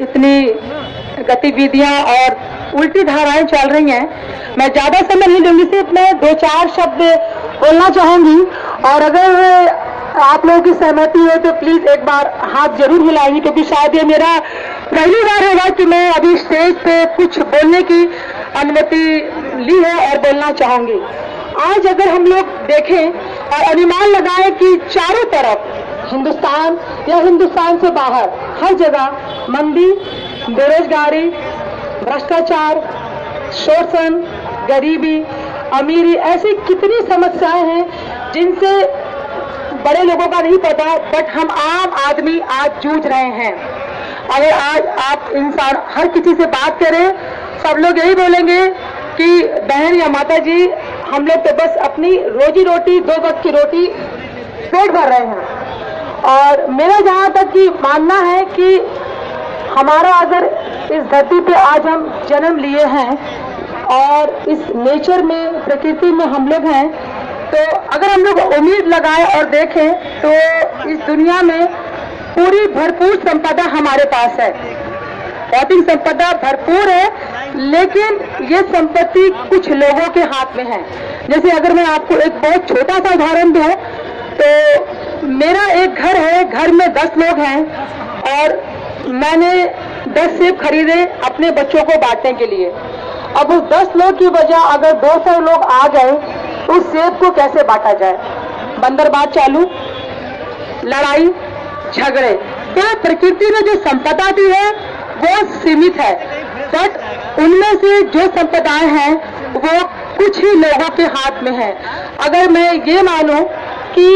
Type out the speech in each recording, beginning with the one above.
इतनी गतिविधियाँ और उल्टी धाराएँ चल रही हैं। मैं ज़्यादा समय नहीं लूँगी सिर्फ़ मैं दो चार शब्द बोलना चाहूँगी। और अगर आप लोगों की सहमति हो तो प्लीज़ एक बार हाथ ज़रूर हिलाएँगे क्योंकि शायद ये मेरा पहली बार होगा कि मैं अभी स्टेज पे कुछ बोलने की अनुमति ली है और बोलना चाहूँगी। आज अगर हम लोग देखें और अनुमान लगाएँ कि चारों तरफ़ हिंदुस्तान या हिंदुस्तान से बाहर, हर जगह मंदी, बेरोजगारी, भ्रष्टाचार, शोषण, गरीबी, अमीरी, ऐसी कितनी समस्याएँ हैं जिनसे बड़े लोगों का नहीं पता बट हम आम आदमी आज जूझ रहे हैं। अगर आज आप इंसान हर किसी से बात करें, सब लोग यही बोलेंगे कि बहन या माता जी हम लोग तो बस अपनी रोजी रोटी, दो वक्त की रोटी पेट भर रहे हैं। और मेरा जहाँ तक कि मानना है कि हमारा अगर इस धरती पे आज हम जन्म लिए हैं और इस नेचर में, प्रकृति में हम लोग हैं तो अगर हम लोग उम्मीद लगाए और देखें तो इस दुनिया में पूरी भरपूर संपदा हमारे पास है। भौतिक संपदा भरपूर है, लेकिन ये संपत्ति कुछ लोगों के हाथ में है। जैसे अगर मैं आपको एक बहुत छोटा सा उदाहरण दूँ तो मेरा एक घर है, घर में दस लोग हैं और मैंने दस सेब खरीदे अपने बच्चों को बांटने के लिए। अब उस दस लोग की वजह अगर दो सौ लोग आ गए तो उस सेब को कैसे बांटा जाए? बंदरबाद चालू। लड़ाई, झगड़े। तो प्रकृति में जो संपदा दी है, वो सीमित है। बट उनमें से जो संपदाएँ हैं, वो कुछ ही लोगों के हाथ में है। अगर मैं ये मानूं कि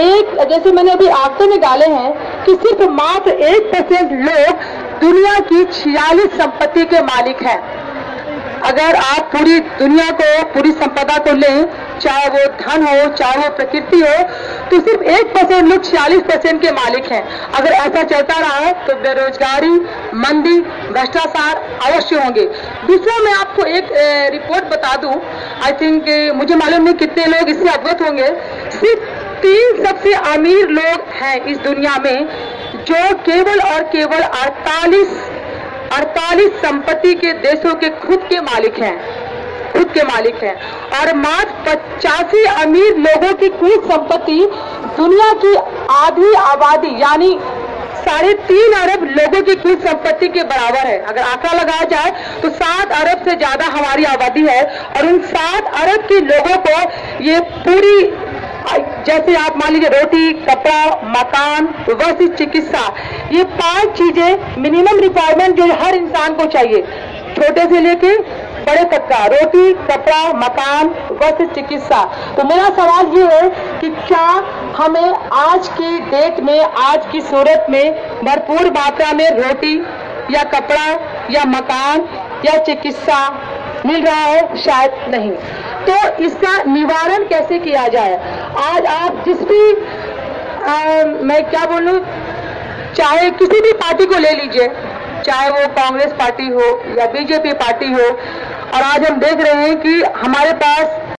एक, जैसे मैंने अभी आंकड़े निकाले हैं कि सिर्फ़ मात्र एक परसेंट लोग दुनिया की छियालीस संपत्ति के मालिक हैं। अगर आप पूरी दुनिया को, पूरी संपदा को लें, चाहे वो धन हो, चाहे वो प्रकृति हो तो सिर्फ़ एक परसेंट लोग छियालीस परसेंट के मालिक हैं। अगर ऐसा चलता रहा है तो बेरोजगारी, मंदी, भ्रष्टाचार अवश्य होंगे। दूसरा मैं आपको एक रिपोर्ट बता दूँ। आई थिंक मुझे मालूम नहीं कितने लोग इससे अवगत होंगे सिर्फ़ तीन सबसे अमीर लोग हैं इस दुनिया में, जो केवल और केवल 48 48 संपत्ति के देशों के खुद के मालिक हैं, खुद के मालिक हैं। और मात्र पचासी अमीर लोगों की कुल संपत्ति दुनिया की आधी आबादी, यानी साढ़े तीन अरब लोगों की कुल संपत्ति के बराबर है। अगर आंकड़ा लगाया जाए तो सात अरब से ज़्यादा हमारी आबादी है, और उन सात अरब के लोगों को ये पूरी जैसे आप मान लीजिए रोटी, कपड़ा, मकान, वैसी चिकित्सा, ये पाँच चीज़ें मिनिमम रिक्वायरमेंट जो हर इंसान को चाहिए। छोटे से लेके बड़े तक का, रोटी, कपड़ा, मकान, वैसे चिकित्सा। तो मेरा सवाल ये है कि क्या हमें आज की डेट में, आज की सूरत में भरपूर मात्रा में रोटी या कपड़ा या मकान या चिकित्सा मिल रहा है? शायद नहीं। तो इसका निवारण कैसे किया जाए? आज आप जिस भी आ, मैं क्या बोलूँ? चाहे किसी भी पार्टी को ले लीजिए चाहे वो कांग्रेस पार्टी हो या बीजेपी पार्टी हो और आज हम देख रहे हैं कि हमारे पास